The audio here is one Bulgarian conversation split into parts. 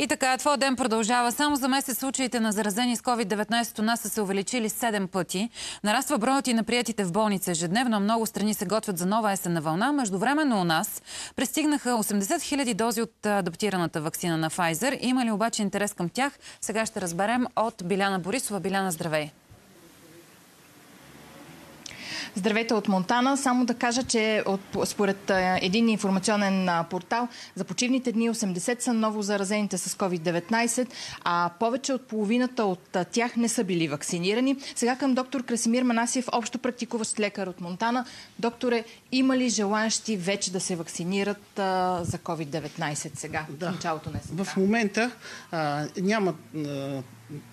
И така, твой ден продължава. Само за месец случаите на заразени с COVID-19 у нас са се увеличили 7 пъти. Нараства броят и на приятите в болница ежедневно. Много страни се готвят за нова есенна вълна. Междувременно у нас пристигнаха 80 000 дози от адаптираната вакцина на Pfizer. Има ли обаче интерес към тях? Сега ще разберем от Биляна Борисова. Биляна, здравей! Здравейте от Монтана. Само да кажа, че от, според един информационен портал за почивните дни 80 са ново заразените с COVID-19, а повече от половината от тях не са били вакцинирани. Сега към доктор Красимир Манасиев, общо практикуващ лекар от Монтана. Докторе, има ли желаящи вече да се вакцинират а, за COVID-19 сега, да. в началото на В момента а, няма а,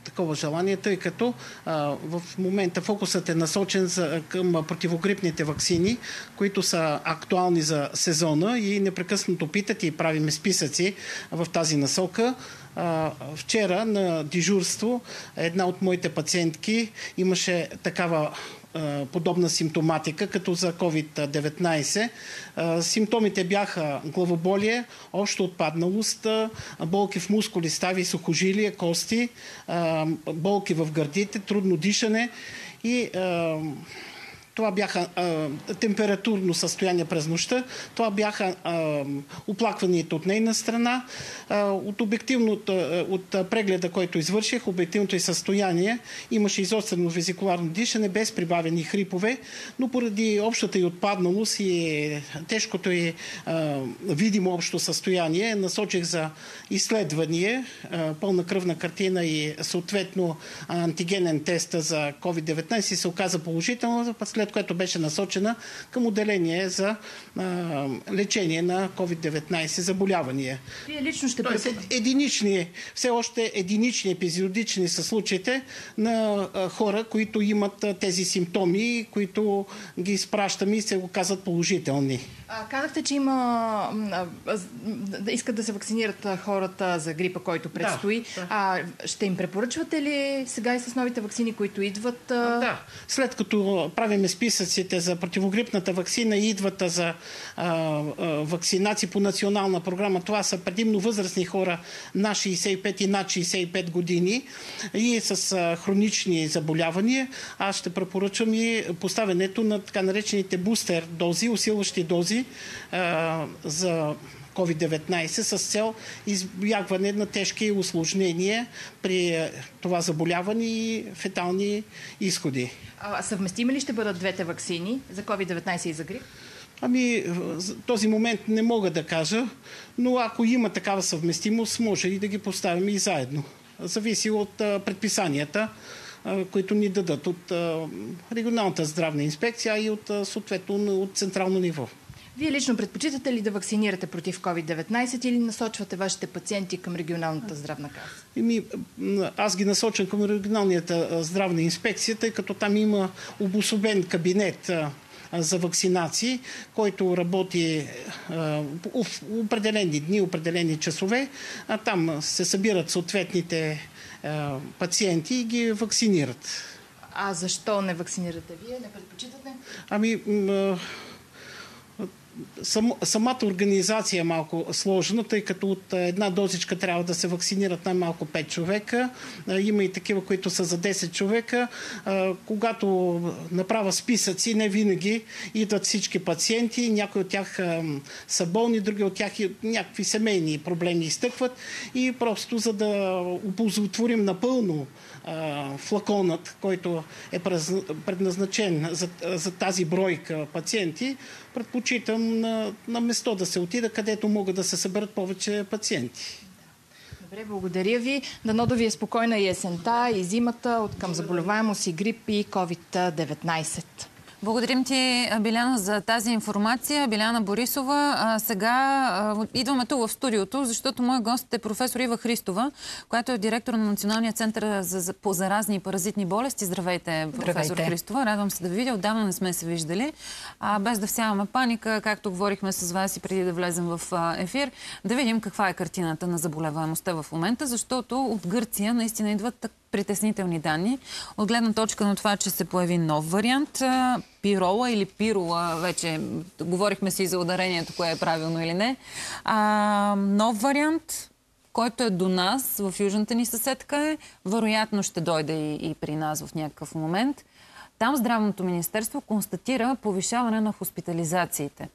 такова желание, тъй като а, в момента фокусът е насочен за, към противогрипните вакцини, които са актуални за сезона и непрекъснато питат и правиме списъци в тази насока. А, вчера на дежурство една от моите пациентки имаше такава подобна симптоматика, като за COVID-19. Симптомите бяха главоболие, общо отпадналост, болки в мускули, стави, сухожилие, кости, болки в гърдите, трудно дишане и това бяха а, температурно състояние през нощта. Това бяха а, оплакванията от нейна страна. А, от обективното, от прегледа, който извърших, обективното и състояние, имаше изострено визикуларно дишане, без прибавени хрипове, но поради общата и отпадналост и тежкото и а, видимо общо състояние, насочих за изследване, а, пълна кръвна картина и съответно антигенен тест за COVID-19 се оказа положително. След след което беше насочена към отделение за а, лечение на COVID-19 заболявания. Вие лично ще Тоест, единични, все още единични, епизодични са случаите на а, хора, които имат а, тези симптоми, които ги изпращаме и се оказат положителни. А, казахте, че има да искат да се вакцинират хората за грипа, който предстои. Да, да. А, ще им препоръчвате ли сега и с новите вакцини, които идват? А... Да. След като правиме списъците за противогрипната вакцина и идват за а, а, вакцинации по национална програма, това са предимно възрастни хора на 65 и над 65 години и с а, хронични заболявания, аз ще препоръчам и поставянето на така наречените бустер дози, усилващи дози а, за COVID-19 с цел избягване на тежки осложнения при това заболяване и фетални изходи. А съвместими ли ще бъдат двете вакцини за COVID-19 и за грип? Ами, в този момент не мога да кажа, но ако има такава съвместимост, може и да ги поставим и заедно. Зависи от предписанията, които ни дадат от регионалната здравна инспекция и от съответно от централно ниво. Вие лично предпочитате ли да вакцинирате против COVID-19 или насочвате вашите пациенти към регионалната здравна каса? Еми, аз ги насочвам към регионалната здравна инспекция, тъй като там има обособен кабинет за вакцинации, който работи в определени дни, определени часове. А там се събират съответните пациенти и ги вакцинират. А защо не вакцинирате вие? Не предпочитате? Ами, Сам, самата организация е малко сложна, тъй като от една дозичка трябва да се вакцинират най-малко 5 човека. Има и такива, които са за 10 човека. Когато направя списъци, не винаги идват всички пациенти. Някои от тях са болни, други от тях някакви семейни проблеми изтъкват. И просто за да оползотворим напълно флаконът, който е предназначен за, за тази бройка пациенти, предпочитам на, на место да се отида, където могат да се съберат повече пациенти. Добре, благодаря ви. Дано да ви е спокойна и есента, и зимата от към заболеваемост и грип и COVID-19. Благодарим ти, Биляна, за тази информация. Биляна Борисова. А, сега а, идваме тук в студиото, защото мой гост е професор Ива Христова, която е директор на Националния център за, за, по заразни и паразитни болести. Здравейте, професор Здравейте. Христова. Радвам се да ви видя. Отдавна не сме се виждали. А, без да всяваме паника, както говорихме с вас и преди да влезем в ефир, да видим каква е картината на заболеваемостта в момента, защото от Гърция наистина идват притеснителни данни. От гледна точка на това, че се появи нов вариант, пирола или пирола, вече говорихме си за ударението, кое е правилно или не. А, нов вариант, който е до нас, в южната ни съседка е, вероятно ще дойде и, и при нас в някакъв момент. Там Здравното министерство констатира повишаване на хоспитализациите.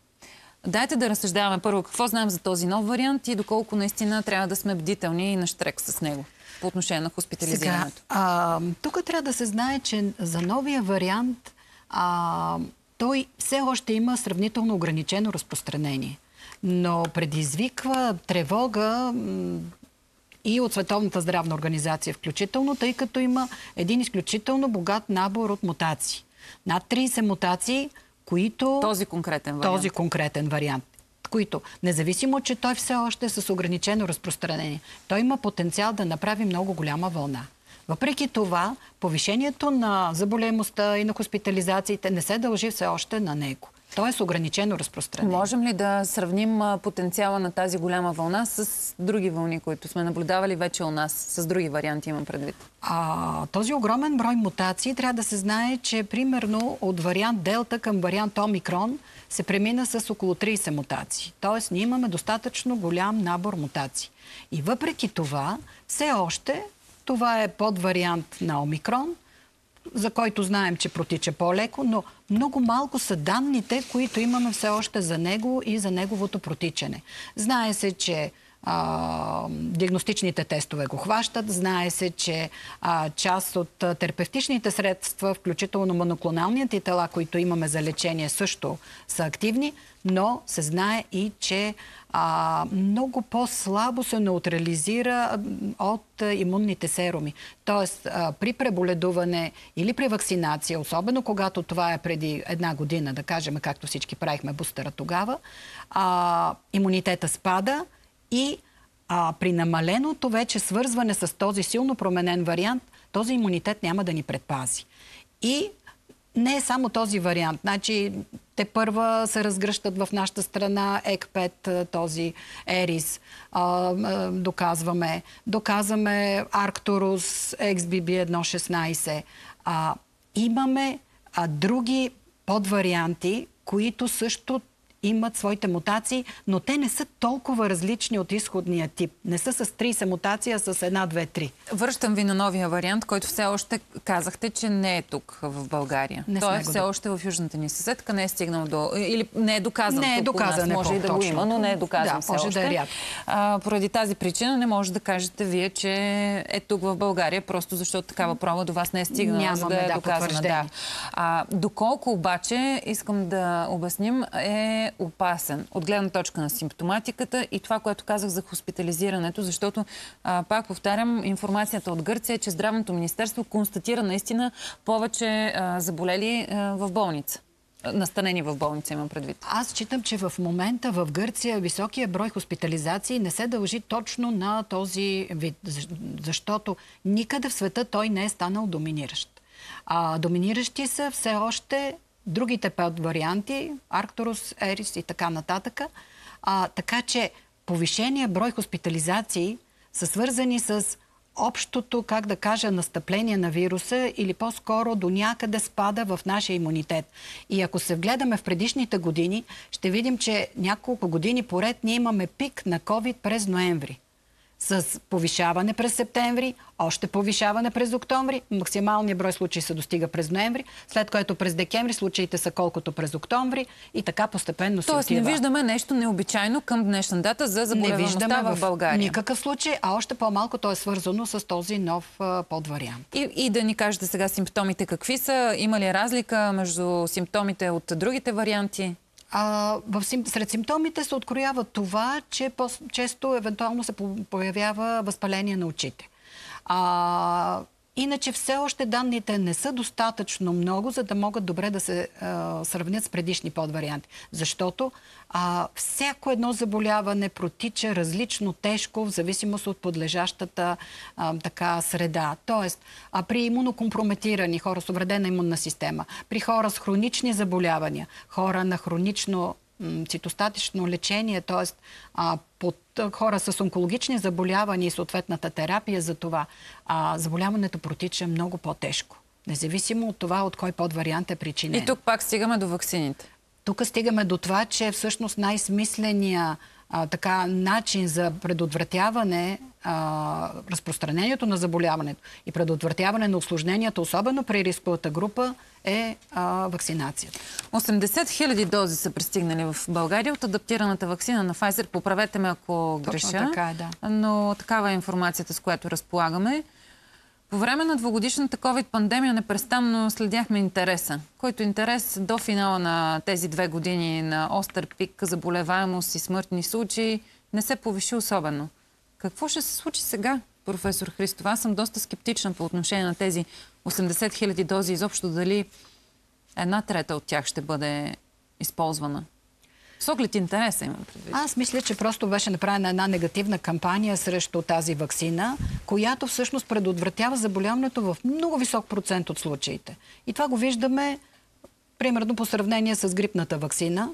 Дайте да разсъждаваме първо какво знаем за този нов вариант и доколко наистина трябва да сме бдителни и на штрек с него по отношение на хоспитализирането. тук трябва да се знае, че за новия вариант а, той все още има сравнително ограничено разпространение. Но предизвиква тревога и от Световната здравна организация включително, тъй като има един изключително богат набор от мутации. Над 30 мутации, които... Този конкретен вариант. Този конкретен вариант които, независимо, че той все още е с ограничено разпространение, той има потенциал да направи много голяма вълна. Въпреки това, повишението на заболемостта и на хоспитализациите не се дължи все още на него. Тоест ограничено разпространение. Можем ли да сравним потенциала на тази голяма вълна с други вълни, които сме наблюдавали вече у нас? С други варианти имам предвид. А, този огромен брой мутации трябва да се знае, че примерно от вариант Делта към вариант Омикрон се премина с около 30 мутации. Тоест ние имаме достатъчно голям набор мутации. И въпреки това, все още това е подвариант на Омикрон, за който знаем, че протича по-леко, но много малко са данните, които имаме все още за него и за неговото протичане. Знае се, че а, диагностичните тестове го хващат. Знае се, че а, част от терапевтичните средства, включително моноклоналните тела, които имаме за лечение, също са активни, но се знае и, че а, много по-слабо се неутрализира от имунните серуми. Тоест, а, при преболедуване или при вакцинация, особено когато това е преди една година, да кажем, както всички правихме бустера тогава, а, имунитета спада, и а, при намаленото вече свързване с този силно променен вариант, този имунитет няма да ни предпази. И не е само този вариант. Значи, те първа се разгръщат в нашата страна ЕК-5, този Ерис. А, а, доказваме. Доказваме Арктурус, XBB116. А, имаме а, други подварианти, които също имат своите мутации, но те не са толкова различни от изходния тип. Не са с 30 мутации, а с една, две, три. Връщам ви на новия вариант, който все още казахте, че не е тук в България. Не Той е все още в южната ни съседка, не е стигнал до... Или не е доказан Не е доказан. Нас. Може и да го има, но не е доказан да, все може още. Да е ряд. а, поради тази причина не може да кажете вие, че е тук в България, просто защото такава проба до вас не е стигнала, Нямаме, за да е да, доказана. Да. А, доколко обаче, искам да обясним, е опасен от гледна точка на симптоматиката и това, което казах за хоспитализирането, защото, а, пак повтарям, информацията от Гърция е, че Здравното министерство констатира наистина повече а, заболели а, в болница настанени в болница, имам предвид. Аз считам, че в момента в Гърция високия брой хоспитализации не се дължи точно на този вид, защото никъде в света той не е станал доминиращ. А доминиращи са все още другите пет варианти, Арктурус, Ерис и така нататък. А, така че повишения брой хоспитализации са свързани с общото, как да кажа, настъпление на вируса или по-скоро до някъде спада в нашия имунитет. И ако се вгледаме в предишните години, ще видим, че няколко години поред ние имаме пик на COVID през ноември с повишаване през септември, още повишаване през октомври, максималният брой случаи се достига през ноември, след което през декември случаите са колкото през октомври и така постепенно се Тоест не виждаме нещо необичайно към днешна дата за заболеваността в, в България. никакъв случай, а още по-малко то е свързано с този нов а, подвариант. И, и да ни кажете сега симптомите какви са? Има ли разлика между симптомите от другите варианти? А, в, сред симптомите се откроява това, че по-често евентуално се появява възпаление на очите. А, Иначе все още данните не са достатъчно много, за да могат добре да се а, сравнят с предишни подварианти. Защото а, всяко едно заболяване протича различно тежко в зависимост от подлежащата а, така среда. Тоест, а при имунокомпрометирани хора с увредена имунна система, при хора с хронични заболявания, хора на хронично цитостатично лечение, т.е. под хора с онкологични заболявания и съответната терапия за това, а, заболяването протича много по-тежко. Независимо от това, от кой подвариант е причинен. И тук пак стигаме до вакцините. Тук стигаме до това, че всъщност най-смисления а, така начин за предотвратяване а, разпространението на заболяването и предотвратяване на осложненията, особено при рисковата група, е а, вакцинацията. 80 хиляди дози са пристигнали в България от адаптираната вакцина на Pfizer. Поправете ме, ако Точно греша. така е, да. Но такава е информацията, с която разполагаме. По време на двогодишната COVID-пандемия непрестанно следяхме интереса, който интерес до финала на тези две години на остър пик, заболеваемост и смъртни случаи не се повиши особено. Какво ще се случи сега, професор Христов? Аз съм доста скептична по отношение на тези 80 хиляди дози. Изобщо дали една трета от тях ще бъде използвана. С оглед интереса имам предвид. Аз мисля, че просто беше направена една негативна кампания срещу тази вакцина, която всъщност предотвратява заболяването в много висок процент от случаите. И това го виждаме примерно по сравнение с грипната вакцина,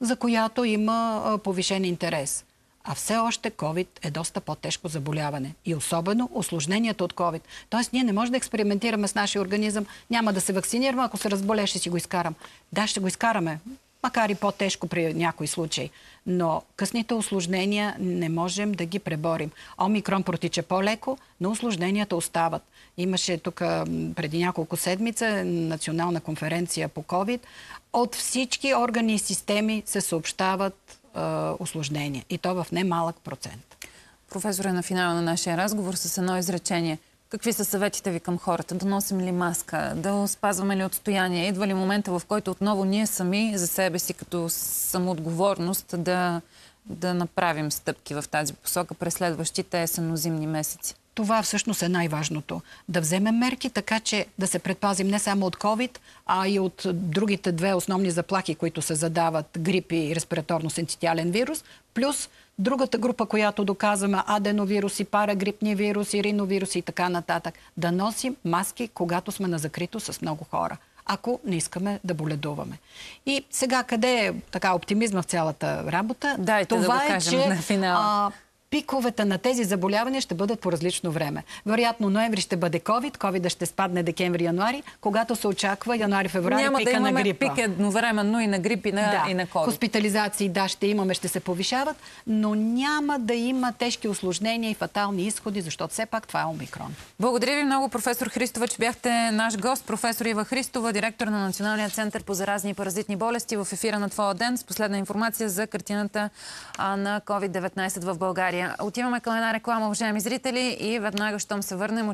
за която има повишен интерес. А все още COVID е доста по-тежко заболяване. И особено осложненията от COVID. Тоест, ние не можем да експериментираме с нашия организъм. Няма да се вакцинираме, ако се разболее, ще си го изкарам. Да, ще го изкараме. Макар и по-тежко при някои случаи. Но късните осложнения не можем да ги преборим. Омикрон протича по-леко, но осложненията остават. Имаше тук преди няколко седмица национална конференция по COVID. От всички органи и системи се съобщават е, осложнения. И то в немалък процент. Професор е на финала на нашия разговор с едно изречение. Какви са съветите ви към хората? Да носим ли маска? Да спазваме ли отстояние? Идва ли момента, в който отново ние сами за себе си като самоотговорност да, да направим стъпки в тази посока през следващите есенно-зимни месеци? Това всъщност е най-важното. Да вземем мерки така, че да се предпазим не само от COVID, а и от другите две основни заплахи, които се задават грип и респираторно-синцитиален вирус, плюс другата група, която доказваме аденовируси, парагрипни вируси, риновируси и така нататък. Да носим маски, когато сме на закрито с много хора ако не искаме да боледуваме. И сега къде е така оптимизма в цялата работа? Дайте да Това го е, кажем че на финала. Пиковете на тези заболявания ще бъдат по различно време. Вероятно ноември ще бъде COVID, COVID ще спадне декември-януари, когато се очаква януари-февруари пика да имаме на грипа. пик едновременно и на грип и на, и на COVID. Хоспитализации, да, ще имаме, ще се повишават, но няма да има тежки осложнения и фатални изходи, защото все пак това е омикрон. Благодаря ви много, професор Христова, че бяхте наш гост. Професор Ива Христова, директор на Националния център по заразни и паразитни болести в ефира на Твоя ден с последна информация за картината на COVID-19 в България. Отиваме към една реклама, уважаеми зрители, и веднага, щом се върнем,